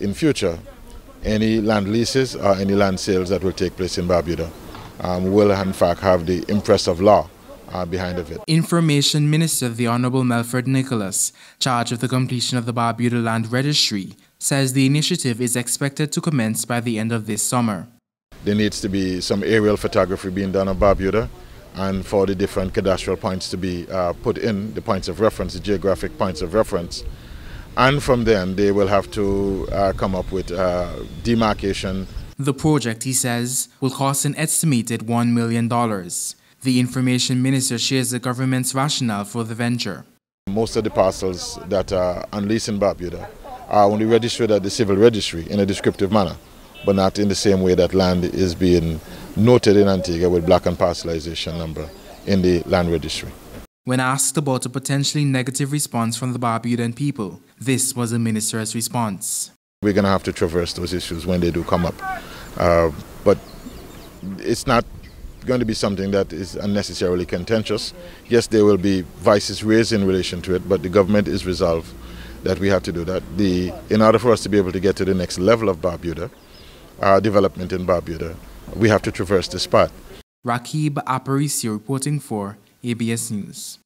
in future, any land leases or any land sales that will take place in Barbuda um, will in fact have the impress of law uh, behind of it. Information Minister the Honourable Melford Nicholas, charged with the completion of the Barbuda Land Registry, says the initiative is expected to commence by the end of this summer. There needs to be some aerial photography being done of Barbuda and for the different cadastral points to be uh, put in, the points of reference, the geographic points of reference. And from then they will have to uh, come up with uh, demarcation. The project, he says, will cost an estimated $1 million. The information minister shares the government's rationale for the venture. Most of the parcels that are unleased in Barbuda are only registered at the civil registry in a descriptive manner, but not in the same way that land is being noted in Antigua with black and parcelization number in the land registry. When asked about a potentially negative response from the Barbudan people, this was the minister's response. We're going to have to traverse those issues when they do come up. Uh, but it's not going to be something that is unnecessarily contentious. Yes, there will be vices raised in relation to it, but the government is resolved that we have to do that. The, in order for us to be able to get to the next level of Barbuda, our development in Barbuda, we have to traverse this path. Rakib Aparicio reporting for ABS News.